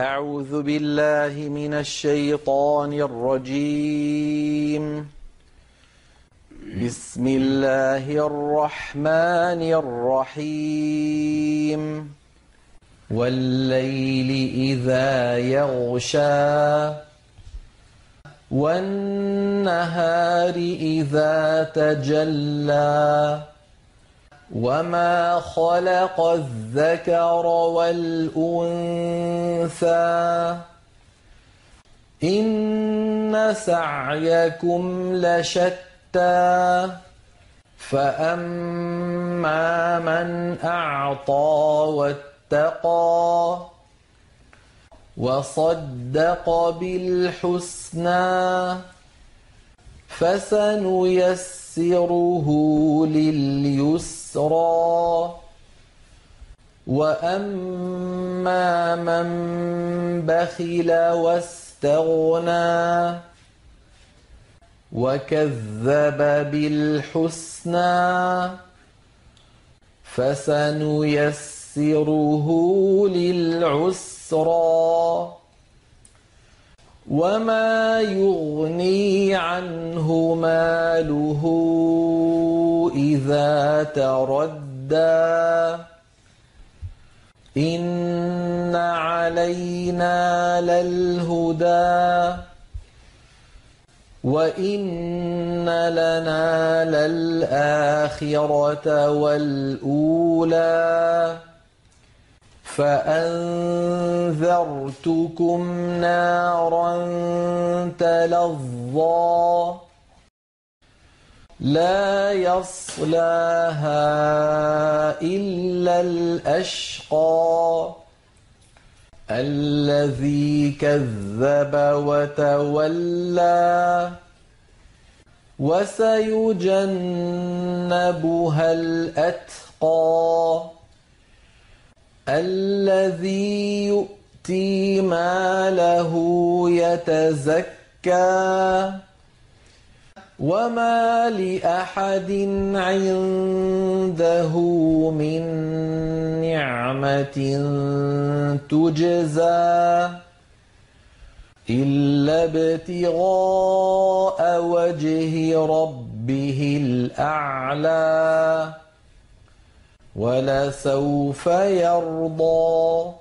أعوذ بالله من الشيطان الرجيم. بسم الله الرحمن الرحيم. والليل إذا يغشى والنهار إذا تجلى. وما خلق الذكر والأنثى إن سعيكم لشتى فأما من أعطى واتقى وصدق بالحسنى فسنيسره لليسرى واما من بخل واستغنى وكذب بالحسنى فسنيسره للعسرى. وما يغني عنه ماله إذا تردى. إن علينا للهدى. وإن لنا للآخرة والأولى. فأنذرتكم نارا تلظى. لا يصلاها إلا الأشقى الذي كذب وتولى وسيجنبها الأتقى الذي يؤتي ماله يتزكى وما لاحد عنده من نعمه تجزى الا ابتغاء وجه ربه الاعلى ولسوف يرضى